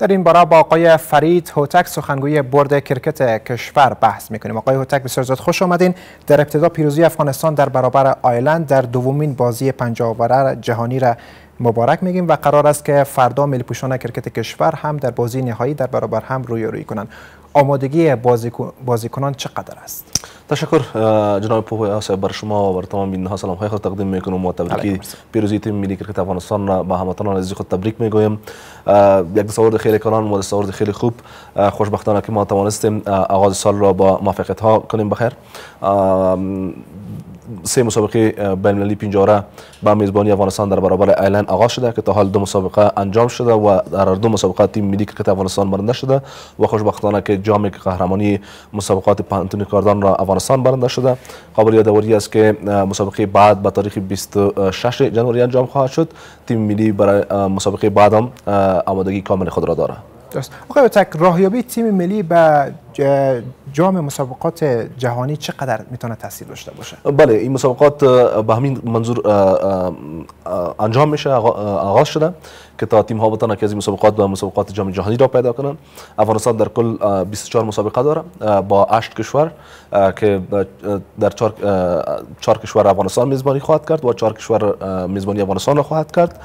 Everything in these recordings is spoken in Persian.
در این باره با آقای فرید هوتک سخنگوی برد کرکت کشور بحث می‌کنیم. آقای هوتک بسیار زیاد خوش آمدین. در ابتدا پیروزی افغانستان در برابر آیلند در دومین بازی پنجاه جهانی را مبارک میگیم و قرار است که فردا ملی پوشان کرکت کشور هم در بازی نهایی در برابر هم روی روی کنند. آمادگی بازیکنان چقدر است؟ تشکر جناب پوه صاحب بر شما و بر تمام بیننده سلام. های خود تقدیم می‌کنم و تبریک پیروزی تیم ملی کرکت افغانستان به هموطنان عزیز خود تبریک می‌گویم. یک دستاورد خیلی کلان و دستاورد خیلی خوب. خوشبختانه که ما توانستیم آغاز سال را با موفقیت ها کنیم. بخیر. سه مسابقه بین المللی پنجاره با میزبانی افغانستان در برابر ایرلند آغاز شده که تا حال دو مسابقه انجام شده و در دو مسابقه تیم ملی کرکت افغانستان برنده شده و خوشبختانه که جام قهرمانی مسابقات پوهنتون کاردان را افغانستان برنده شده. قابل یادآوری است که مسابقه بعد به تاریخ 26 جنوری انجام خواهد شد. تیم ملی برای مسابقه بعد هم آمادگی کامل خود را دارد. درست. راهیابی تیم ملی به جام مسابقات جهانی چقدر می‌تونه تاثیر داشته باشه؟ بله این مسابقات به همین منظور انجام میشه آغاز شده که تا تیم ها بتونن که از این مسابقات به مسابقات جام جهانی را پیدا کنن. افغانستان در کل 24 مسابقه داره با 8 کشور که در چهار چهار کشور افغانستان میزبانی خواهد کرد و چهار کشور میزبانی افغانستان را خواهد کرد.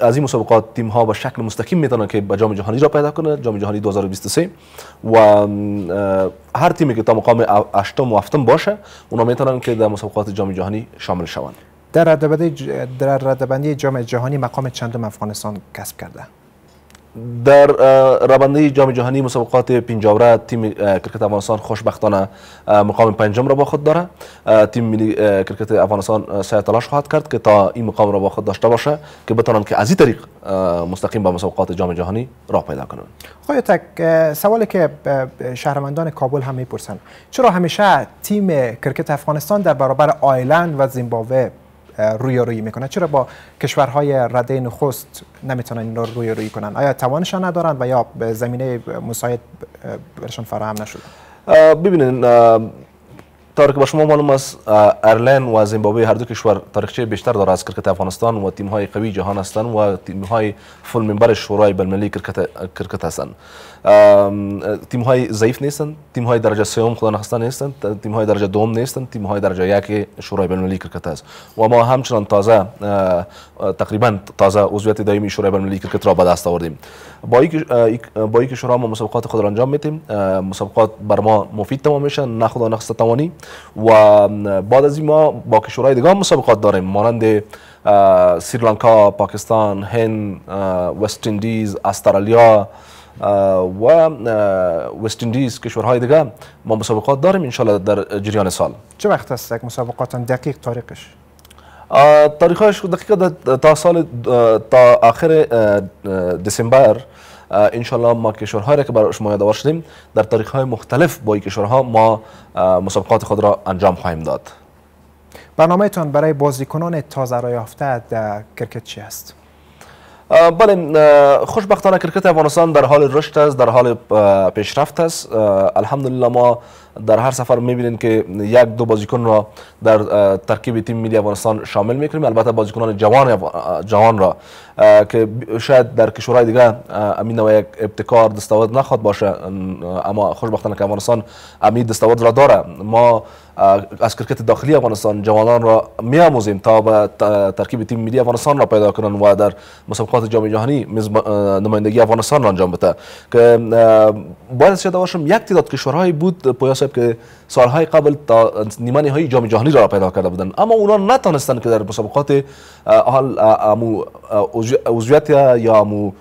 از این مسابقات تیم ها به شکل مستقیم می‌تونن که به جام جهانی را پیدا کنه جام جهانی 2023 و هر تیمی که تا مقام هشتم و هفتم باشه اونا می‌تونن که در مسابقات جام جهانی شامل شوند. در ردبندی در جام جهانی مقام چندم افغانستان کسب کرده؟ در رده‌بندی جام جهانی مسابقات پنجاه اوره تیم کرکت افغانستان خوشبختانه مقام پنجم را با خود داره. تیم ملی کرکت افغانستان سعی تلاش خواهد کرد که تا این مقام را با خود داشته باشه که بتونن که از این طریق مستقیم به مسابقات جام جهانی راه پیدا کنند خو آقای اوتک سوالی که شهروندان کابل هم می‌پرسن. چرا همیشه تیم کرکت افغانستان در برابر ایرلند و زیمبابوه روی روی می‌کنه. چرا با کشورهای رده نخست نمی‌تونن این رو روی روی کنن؟ آیا توانشان ندارن و یا زمینه مساعد برشان فراهم نشده؟ ببینید طور که شما معلوم است ایرلند و زیمبابوه هر دو کشور تاریخچه بیشتر داره از کرکت افغانستان و تیم های قوی جهان هستند و تیم های full member شورای بین کرکت کرکت هستند. تیم های ضعیف نیستند تیم های درجه سوم خدا نخواسته نیستند تیم های درجه دوم نیستند تیم های درجه یک شورای بین کرکت است. و ما همچنان تازه تقریبا تازه عضویت دائمی شورای بین کرکت را به دست آوردیم. با با اینکه شورا ما مسابقات خود را انجام میتیم مسابقات بر ما مفید تمام میشن نه خدا نخسته توانی و بعد از این ما با کشورهای دیگه مسابقات داریم. مانند سریلانکا پاکستان هند وست اندیز استرالیا و وست اندیز کشورهای دیگه ما مسابقات داریم انشالله در جریان سال. چه وقت است یک مسابقات دقیق تاریخش؟ تاریخش دقیق تا سال تا آخر دسامبر انشالله ما کشورهایی را که برای شما یادآور شدیم در تاریخ های مختلف با این کشورها ما مسابقات خود را انجام خواهیم داد برنامه تان برای بازیکنان تازه را یافته در کرکت چی است؟ بله خوشبختانه کرکت افغانستان در حال رشد است در حال پیشرفت است. الحمدلله ما در هر سفر می‌بینیم که یک دو بازیکن را در ترکیب تیم ملی افغانستان شامل می‌کنیم. البته بازیکنان جوان جوان را که شاید در کشورهای دیگه امین یک ابتکار دستاورد نخواد باشه اما خوشبختانه که افغانستان امید دستاورد را داره ما از کرکت داخلی افغانستان جوانان را میآموزیم تا به ترکیب تیم ملی افغانستان را پیدا کنند و در مسابقات جام جهانی نمایندگی افغانستان را انجام بده. که باید از باشم یک تعداد کشورهایی بود پویا صاحب که سالهای قبل تا نیمه نهایی جام جهانی را پیدا کرده بودند. اما اونا نتانستند که در مسابقات حال عضویت یا امو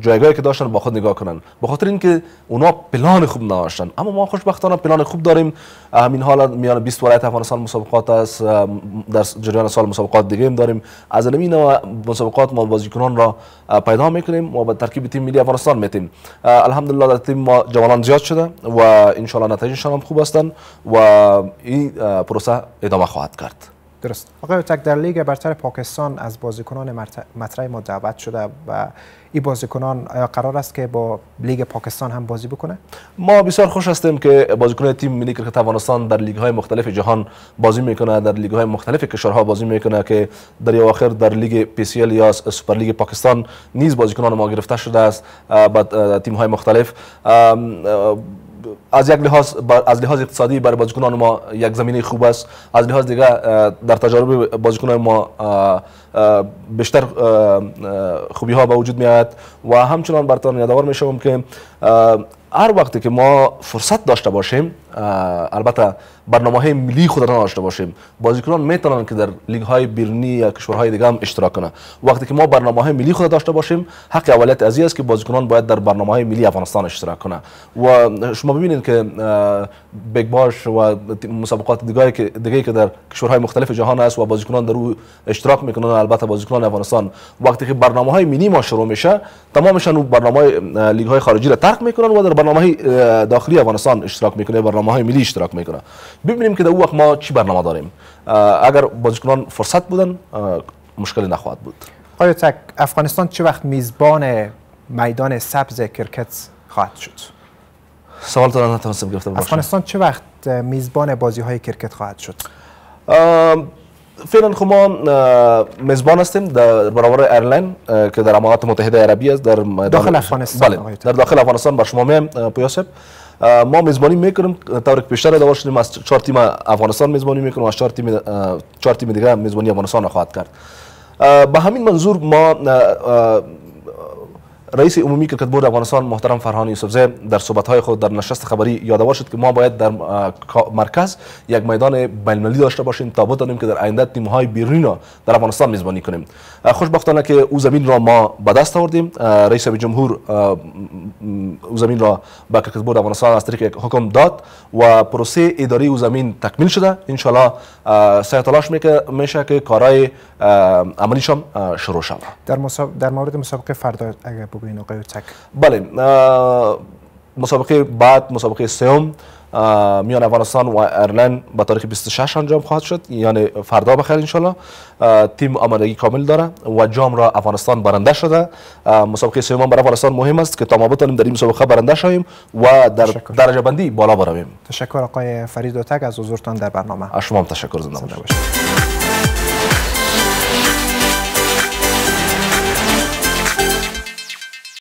جایگاهی که داشتن با خود نگاه کنن. به خاطر اینکه اونا پلان خوب نداشتن. اما ما خوشبختانه پلان خوب داریم. همین حالا میان 20 ولایت افغانستان مسابقات است. در جریان سال مسابقات دیگه هم داریم. از این مسابقات ما بازیکنان را پیدا می‌کنیم. و به ترکیب تیم ملی افغانستان میتیم الحمدلله در تیم ما جوانان زیاد شده و ان شاء الله نتایجشان هم خوب هستند و این پروسه ادامه خواهد کرد. درست. آقای اوتک در لیگ برتر پاکستان از بازیکنان مطرح ما دعوت شده و این بازیکنان آیا قرار است که با لیگ پاکستان هم بازی بکنه؟ ما بسیار خوش هستیم که بازیکن تیم ملی کرکت افغانستان در لیگ های مختلف جهان بازی می‌کنه در لیگ های مختلف کشورها بازی می‌کنه که در آخر در لیگ PSL یا سوپر لیگ پاکستان نیز بازیکنان ما گرفته شده است با تیم های مختلف. از یک لحاظ از لحاظ اقتصادی برای بازیکنان ما یک زمینه خوب است. از لحاظ دیگه در تجارب بازیکنان ما بیشتر خوبی ها به وجود میاد و همچنان برتان یادآور میشم که هر وقتی که ما فرصت داشته باشیم البته برنامه های ملی خود را داشته باشیم بازیکنان می‌تونن که در لیگ های بیرونی یا کشورهای دیگه هم اشتراک کنه وقتی که ما برنامه های ملی خود داشته باشیم حق اولویت ازی است که بازیکنان باید در برنامه های ملی افغانستان اشتراک کنه و شما ببینید که Big Bash و مسابقات دیگه که دیگه که در کشورهای مختلف جهان است و بازیکنان در او اشتراک می‌کنن البته بازیکنان افغانستان. وقتی که برنامه های ملی ما شروع میشه تمامشان برنامه لیگ های خارجی را ترک می‌کنن و در برنامه داخلی افغانستان اشتراک می‌کنه برنامه های ملی اشتراک می‌کنه. ببینیم که در وقت ما چی برنامه داریم. اگر بازیکنان فرصت بودن مشکل نخواهد بود. آقای اوتک افغانستان چه وقت میزبان میدان سبز کرکت خواهد شد؟ سوال تو نتونستم باشم. افغانستان چه وقت میزبان بازی های کرکت خواهد شد؟ فعلا خب ما میزبان هستیم در برابر ایرلند که در امارات متحده عربی است در داخل افغانستان بله در داخل افغانستان بر شما میم پویاسب ما میزبانی می‌کنیم طور که پیشتر داشته شدیم از چهار تیم افغانستان میزبانی می‌کنیم از چهار تیم چهار تیم دیگه میزبانی افغانستان خواهد کرد. به همین منظور ما رئیس عمومی کرکت بورد افغانستان محترم فرهان یوسفزی در صحبت خود در نشست خبری یادآور شد که ما باید در مرکز یک میدان بین‌المللی داشته باشیم تا بتونیم که در آینده تیم های بیرونی در افغانستان میزبانی کنیم. خوشبختانه که او زمین را ما به دست آوردیم. رئیس جمهور او زمین را به کرکت افغانستان از طریق حکم داد و پروسه اداری او زمین تکمیل شده. ان شاء الله سعی تلاش میشه که کارهای عملیشان شروع شود. در در مورد مسابقه فردا اگر بگوین آقای بله مسابقه بعد مسابقه سوم میان افغانستان و ایرلند به تاریخ 26 انجام خواهد شد. یعنی فردا بخیر انشالله. تیم آمادگی کامل داره و جام را افغانستان برنده شده. مسابقه سوم برای افغانستان مهم است که تا ما بتونیم در این مسابقه برنده شویم و در درجه بندی بالا برویم. تشکر آقای فرید اوتک از حضورتان در برنامه. شما تشکر زنده باشید.